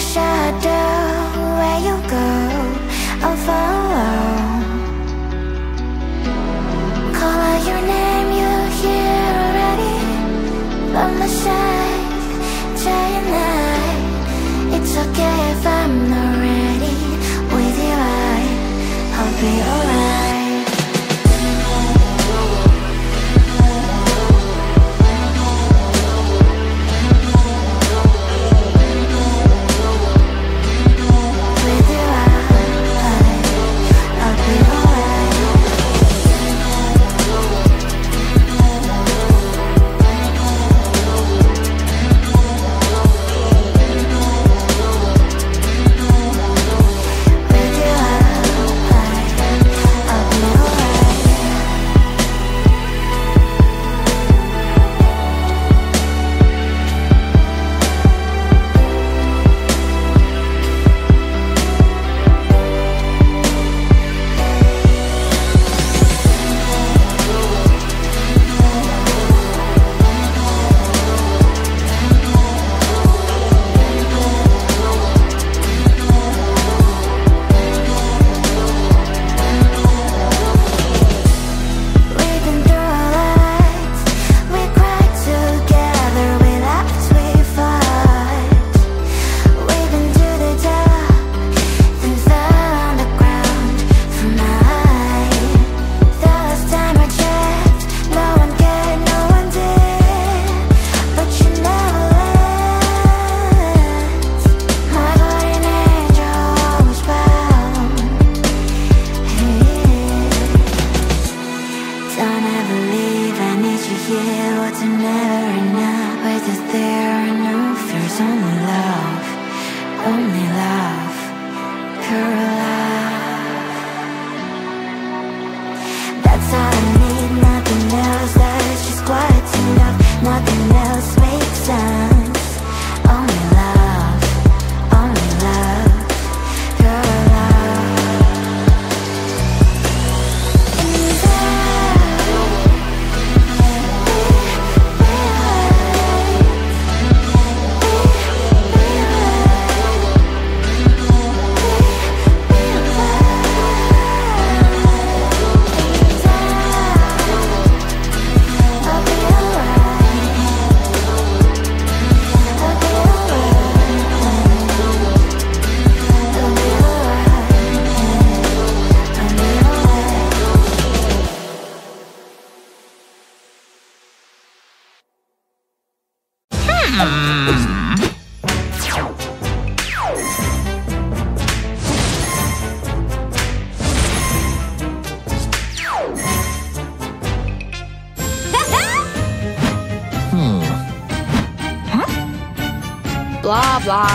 下。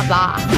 blah.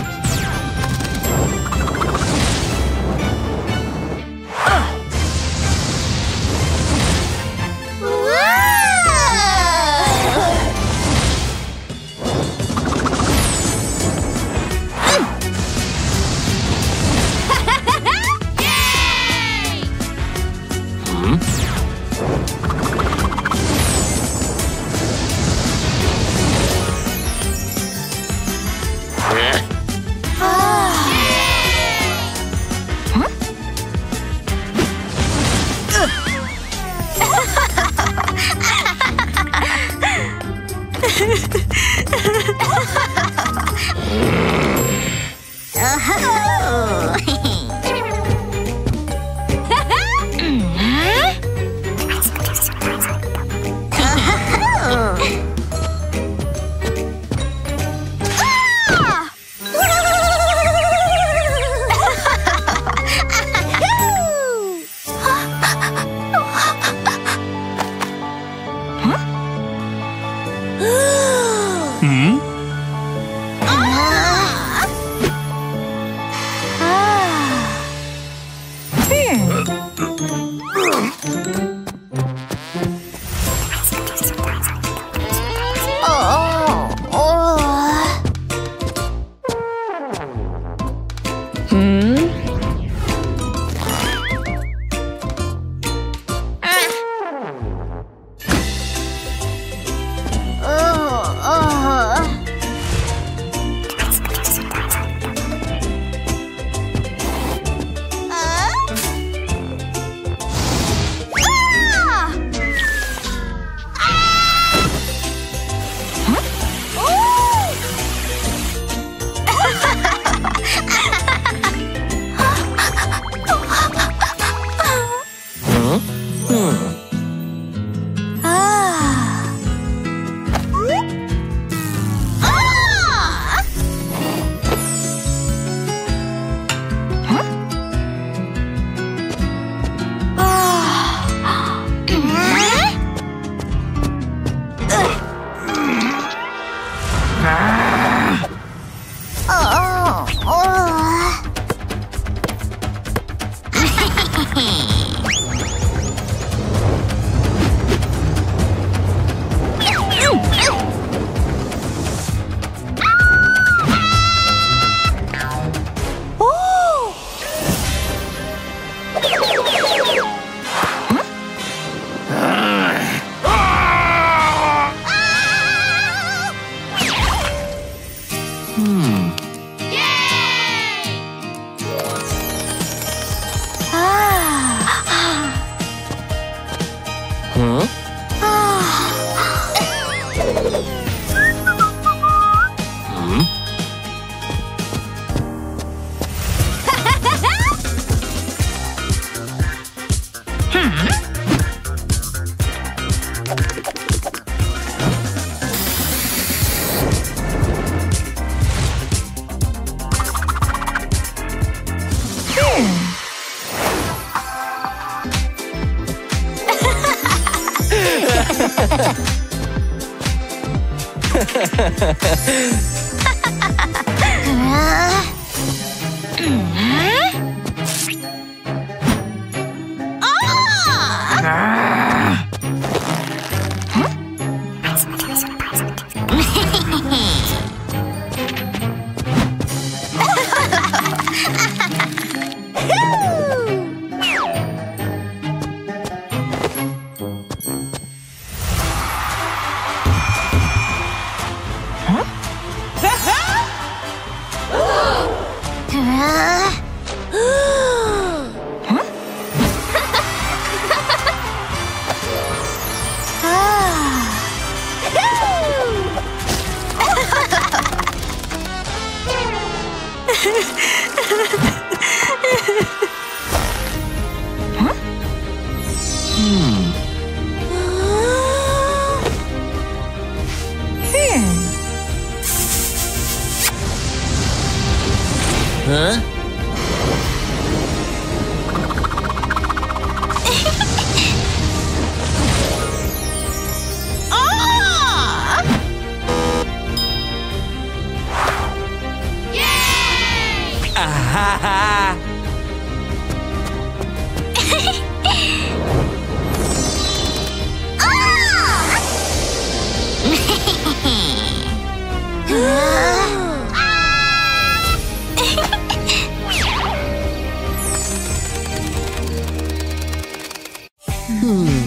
嗯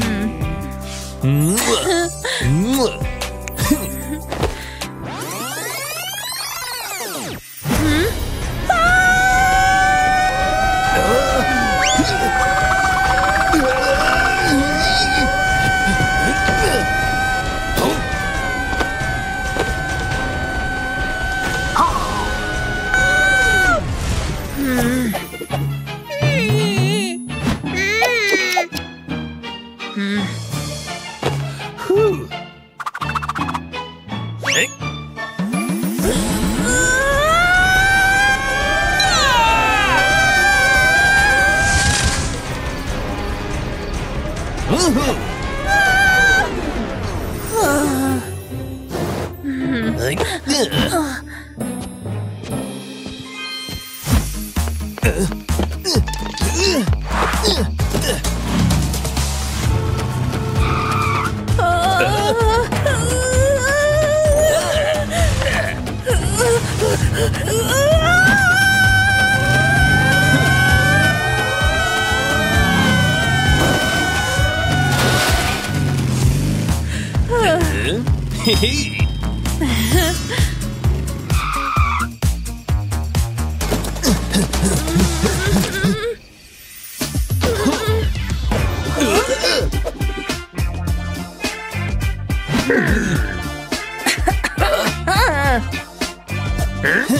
嗯嗯。Huh?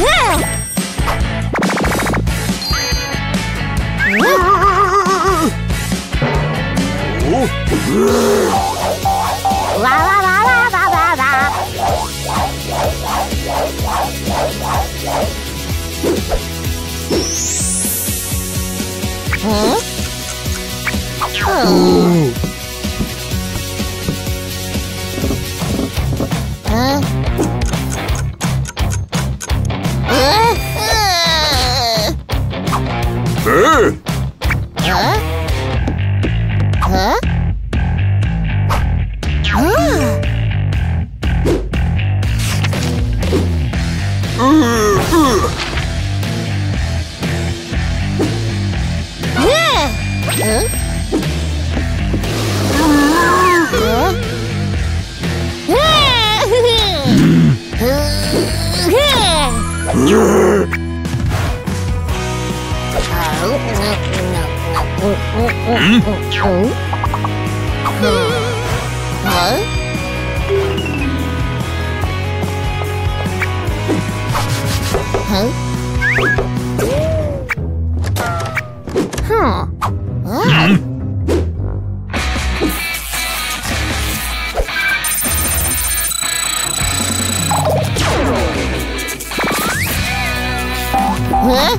Huh? Ugh!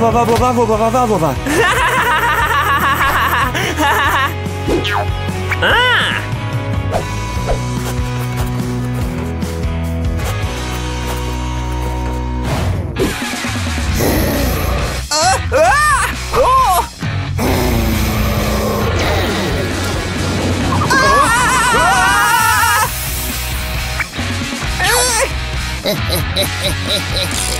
vovó, vovó, vovó, vovó, vovó. ah! Hehehehe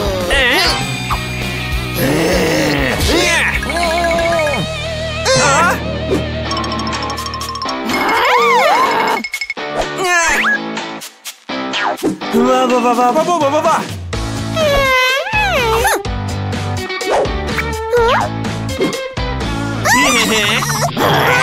Vá, vá, vá, vá, vá, vá, vá. Hehehe hum.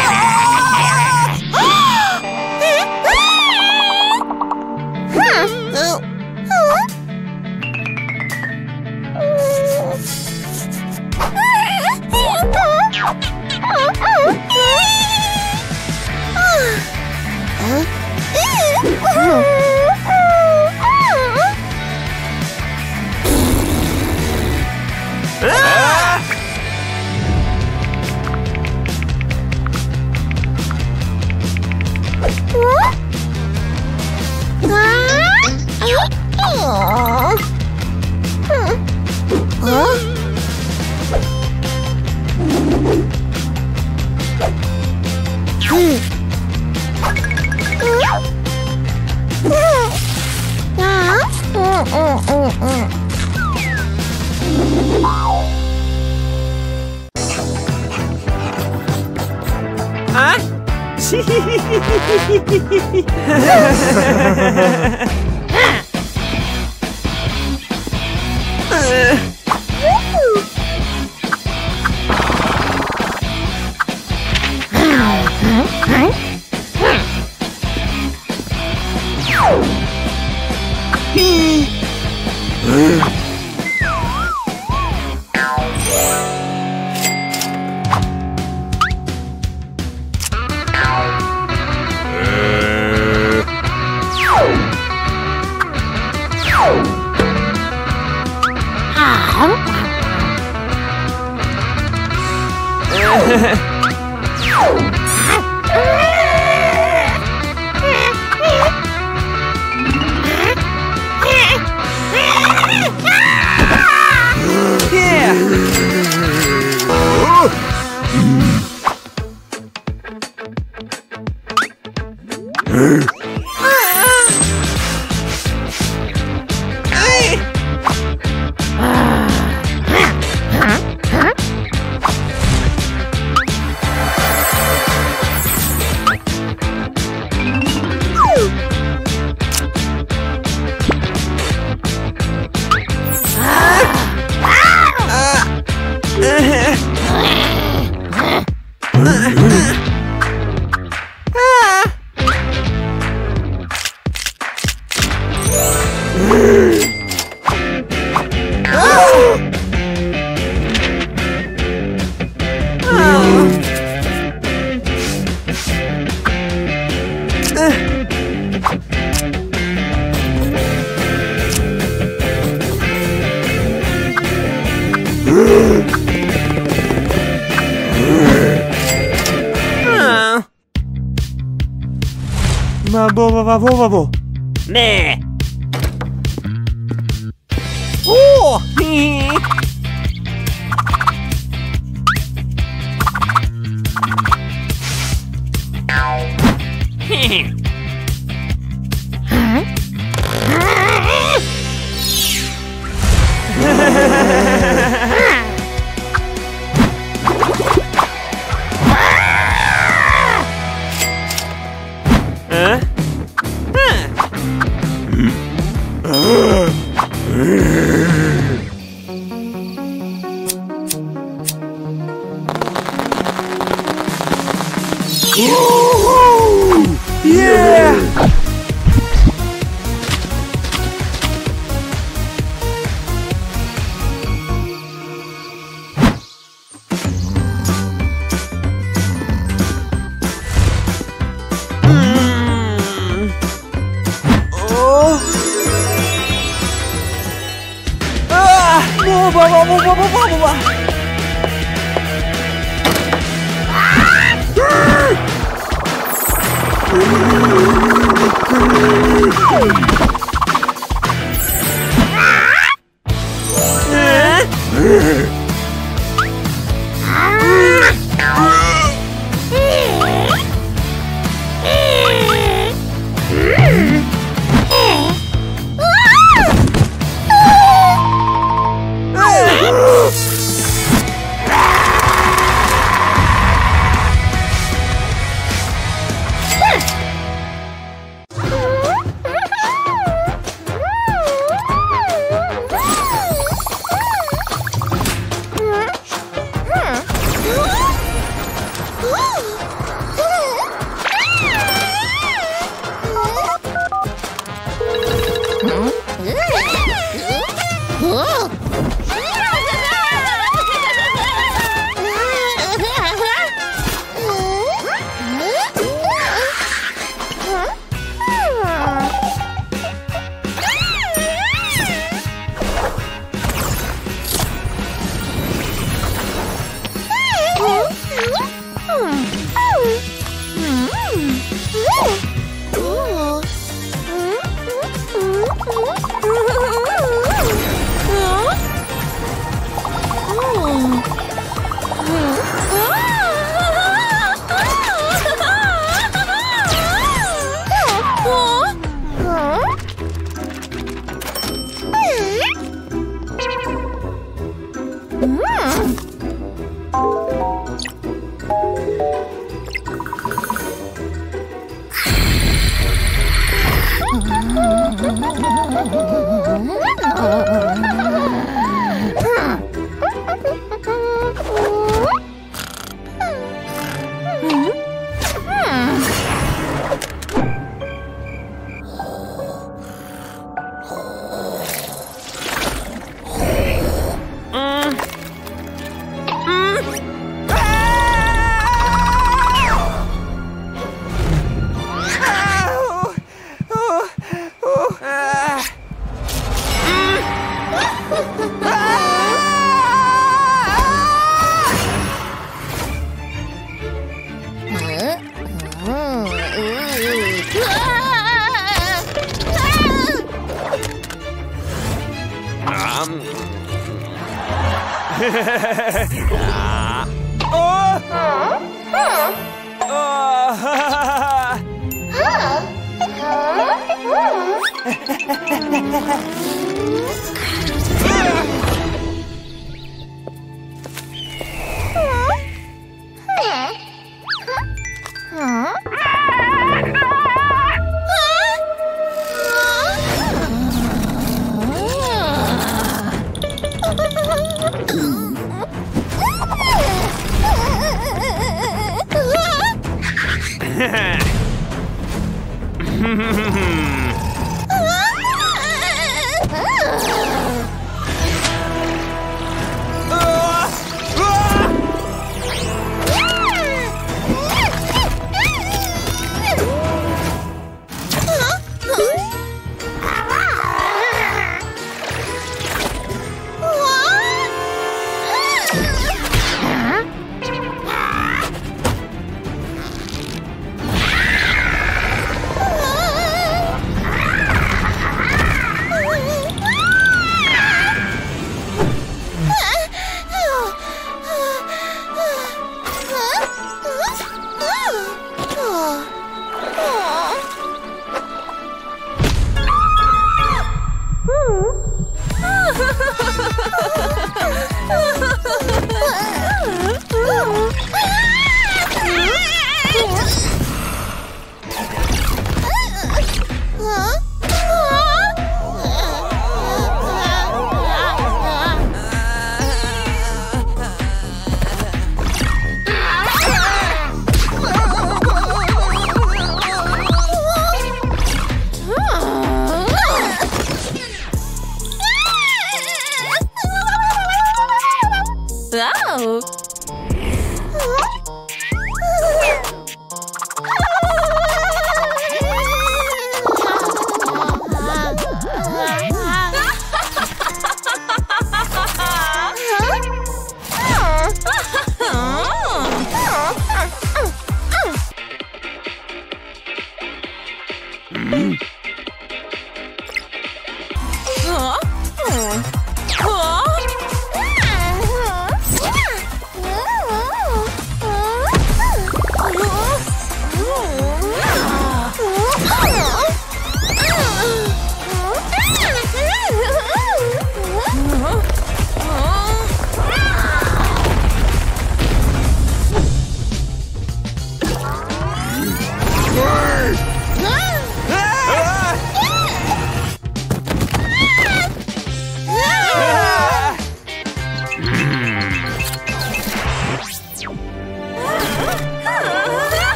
Yeah. Hey! vavô, vavô. Né. Oh! Hã?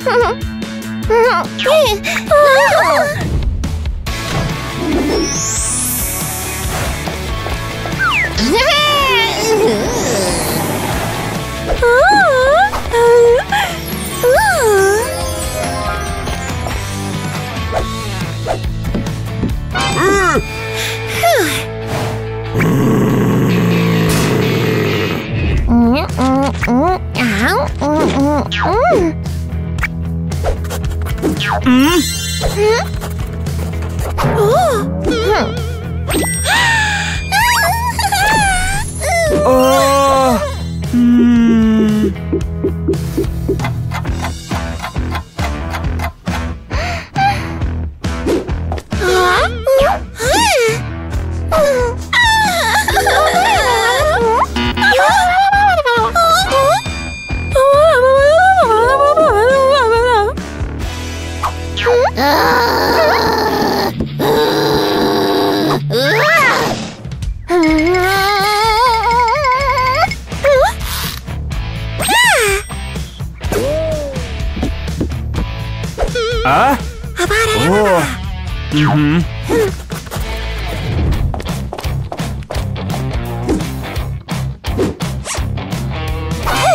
mm Hmm. mm Ow. Mm-mm-mm. 嗯嗯哦嗯啊，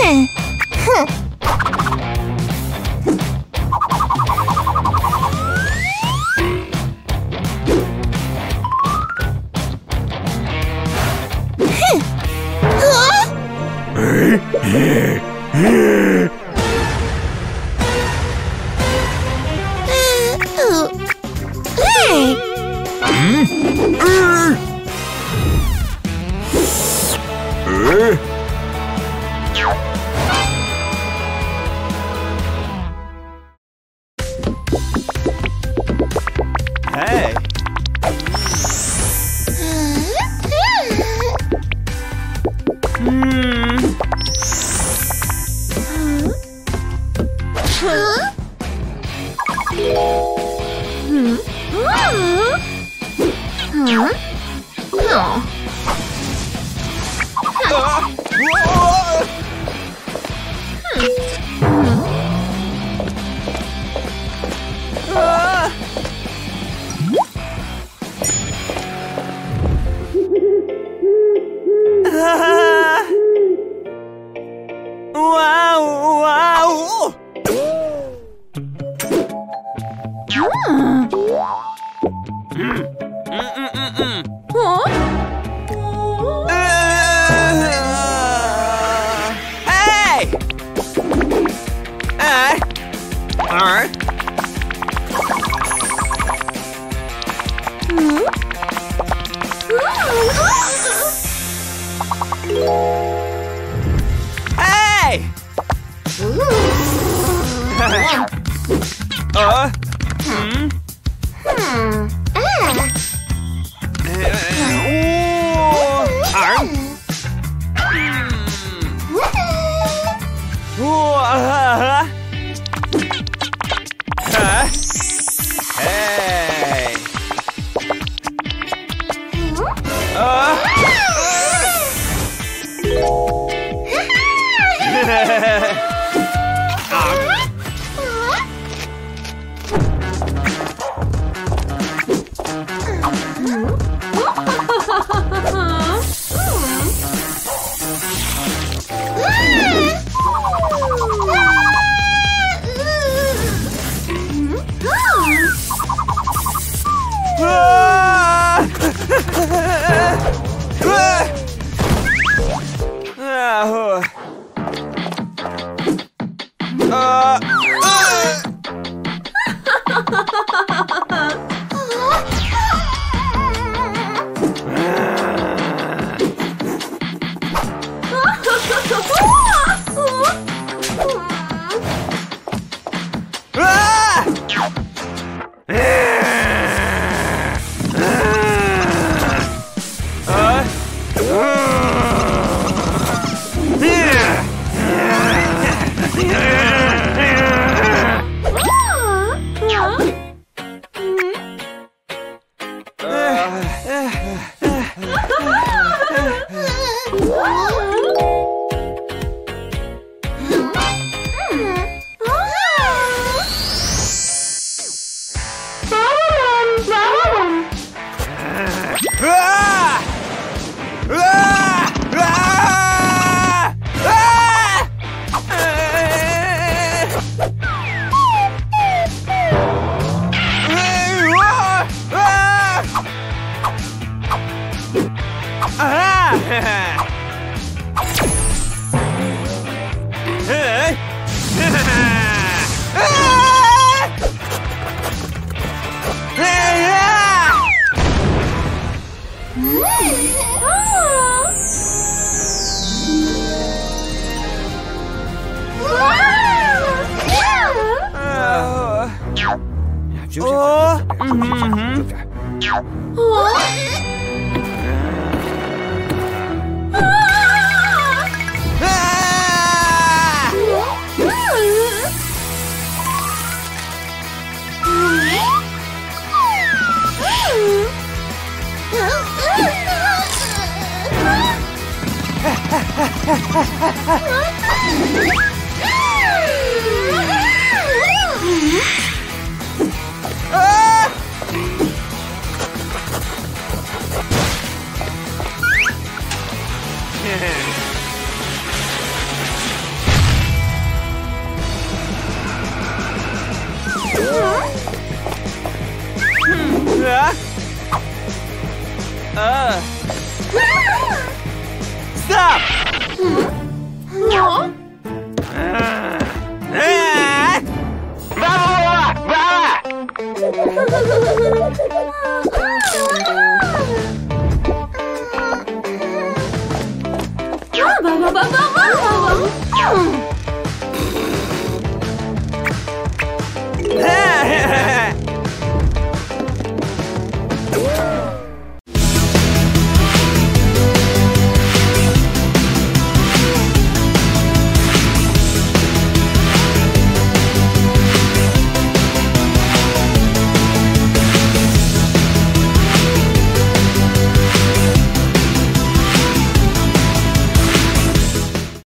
哼。